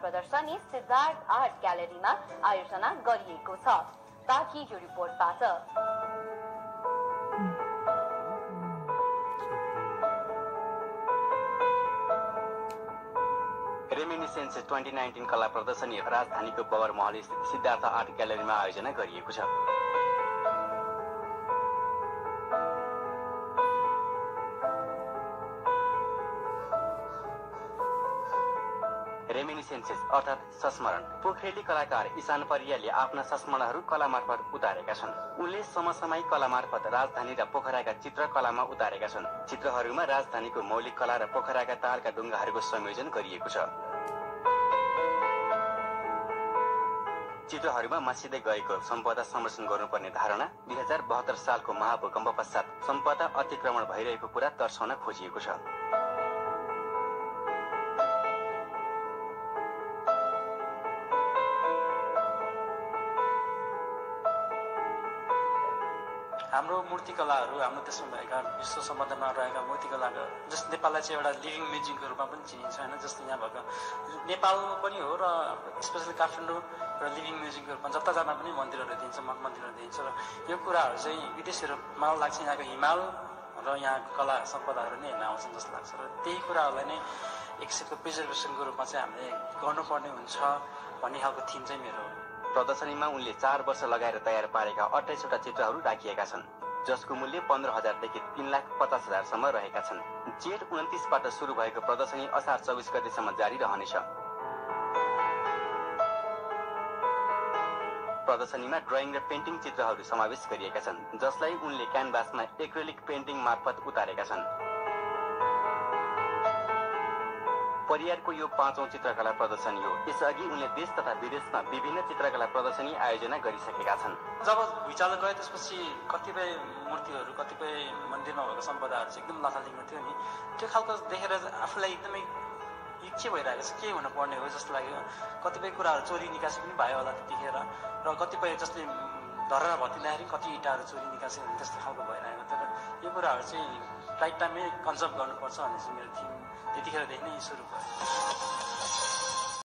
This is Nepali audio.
प्रदर्शनी सिद्धार्थ आर्ट ग्यालेरीमा आयोजना गरिएको छ। ताकि यो रिपोर्टबाट। रेमिनिसेन्स ट्वेन्टी नाइन्टिन कला प्रदर्शनी राजधानीको बबर महल स्थित सिद्धार्थ आर्ट ग्यालरीमा आयोजना गरिएको छ। रेमिनिसेन्सेस अर्थात् संस्मरण। पोखरेली कलाकार इसान परियाले आफ्ना संस्मरणहरू कला मार्फत उतारेका छन्। उनले समसामयिक कला मार्फत राजधानी र पोखराका चित्रकलामा उतारेका छन्। चित्रहरूमा राजधानीको मौलिक कला र पोखराका तालका ढुङ्गाहरूको संयोजन गरिएको छ। चित्रहरूमा मासिँदै गएको सम्पदा संरक्षण गर्नुपर्ने धारणा दुई हजार बहत्तर सालको महाभूकम्प पश्चात सम्पदा अतिक्रमण भइरहेको कुरा दर्शाउन खोजिएको छ। हाम्रो मूर्तिकलाहरू हाम्रो देशमा भएका विश्व सम्बन्धमा रहेका मूर्तिकलाको जस नेपाललाई चाहिँ एउटा लिभिङ म्युजियमको रूपमा पनि चिनिन्छ होइन? जस्तो यहाँ भएको नेपाल पनि हो र स्पेसली काठमाडौँ एउटा लिभिङ म्युजियमको रूपमा जता जाँदा पनि मन्दिरहरू दिन्छ मठ मन्दिरहरू दिन्छ र यो कुराहरू चाहिँ विदेशीहरूमा लाग्छ यहाँको हिमाल र यहाँको कला सम्पदाहरू नै हेर्न आउँछन् जस्तो लाग्छ र त्यही कुराहरूलाई नै एक किसिमको प्रिजर्भेसनको रूपमा चाहिँ हामीले गर्नुपर्ने हुन्छ भन्ने खालको थिम चाहिँ मेरो हो। प्रदर्शनीमा उनले चार वर्ष लगाएर तयार पारेका अठाइसवटा चित्रहरू राखिएका छन् जसको मूल्य पन्ध्र हजारदेखि तीन लाख पचास हजारसम्म रहेका छन्। जेठ उन्तिसबाट सुरु भएको प्रदर्शनी असार चौबिस गतेसम्म जारी रहनेछ। प्रदर्शनीमा ड्रइङ र पेन्टिङ चित्रहरू समावेश गरिएका छन् जसलाई उनले क्यानभासमा एक्रेलिक पेन्टिङ मार्फत उतारेका छन्। परियारको यो पाँचौं चित्रकला प्रदर्शनी हो। यसअघि उनले देश तथा विदेशमा विभिन्न चित्रकला प्रदर्शनी आयोजना गरिसकेका छन्। जब भुइँचालो गयो त्यसपछि कतिपय मूर्तिहरू कतिपय मन्दिरमा भएको सम्पदाहरू चाहिँ एकदम लथालिङ्ग थियो नि। त्यो खालको देखेर आफूलाई एकदमै के भइरहेको छ के हुनुपर्ने हो जस्तो लाग्यो। कतिपय कुराहरू चोरी निकासी पनि भयो होला त्यतिखेर। र कतिपय जस्तै धरेर भत्किँदाखेरि कति इँटाहरू चोरी हुने त्यस्तो खालको भइरहेको तर यो कुराहरू चाहिँ राइट टाइममै कन्जर्भ गर्नुपर्छ भन्ने चाहिँ मेरो थिम। त्यतिखेरदेखि नै सुरु भयो।